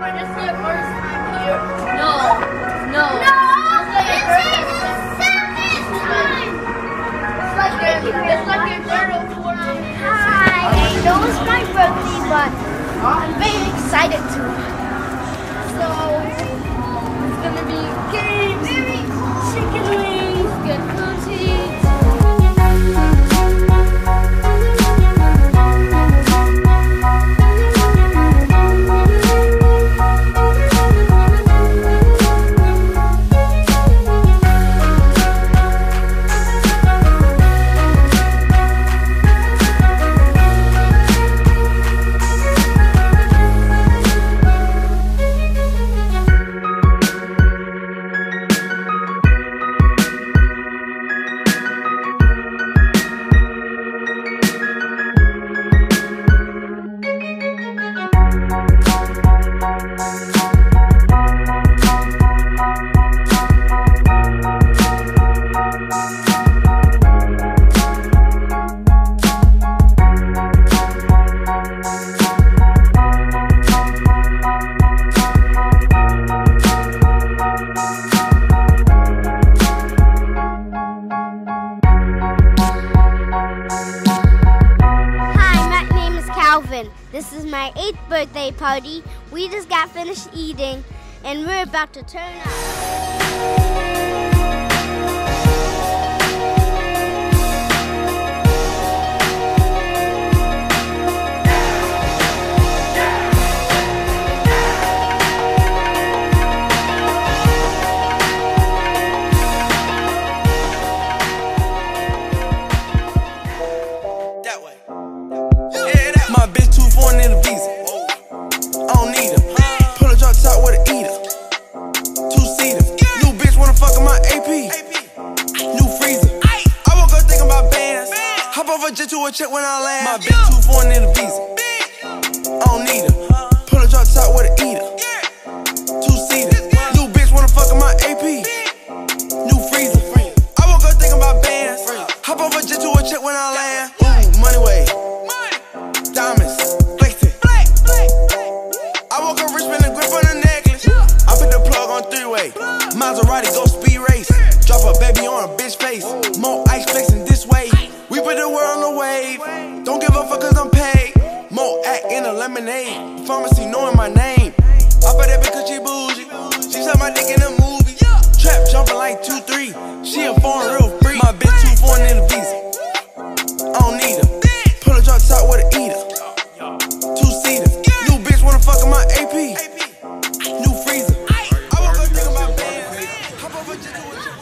here. No. No. No, It's like your time. It's like it's like third or fourth. Hi. I know it's my birthday, but I'm very excited to. Is my eighth birthday party. We just got finished eating, and we're about to turn up. Hop off a jet to a check when I land. My bitch too foreign in the visa. I don't need her. Pull a drop top with an eater. Two seater. New bitch wanna fuck in my AP. New freezer. I woke up thinking about bands. Hop off a jet to a check when I land. Ooh, money way. Diamonds. Flexing. I woke up rich with a grip on a necklace. I put the plug on three way. Maserati go lemonade. Pharmacy knowing my name. I bet that bitch cause she bougie. She suck my dick in a movie. Trap jumping like 2-3. She a foreign real free. My bitch too foreign in the visa. I don't need her. Pull a drop top with an eater. Two seater. New bitch wanna fuck in my AP. New freezer. I woke up thinking about bands. Hop over jet to a jet.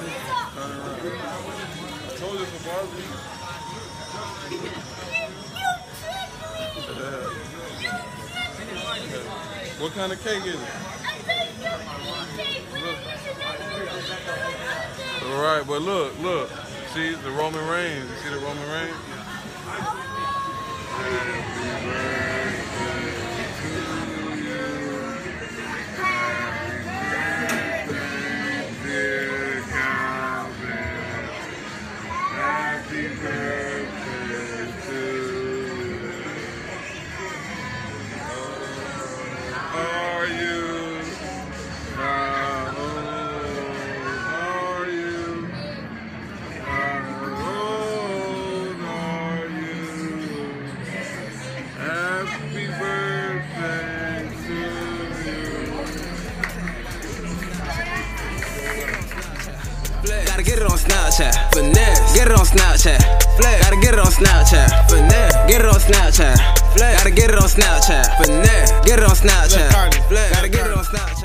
What kind of cake is it? All right, but look, look. See the Roman Reigns. You see the Roman Reigns? Gotta get it on Snapchat. Finesse. Get it on Snapchat. Flex. Gotta get it on Snapchat. Finesse. Get it on Snapchat. Flex. Gotta get it on Snapchat. Finesse. Get it on Snapchat. Flex. Gotta get it on Snapchat.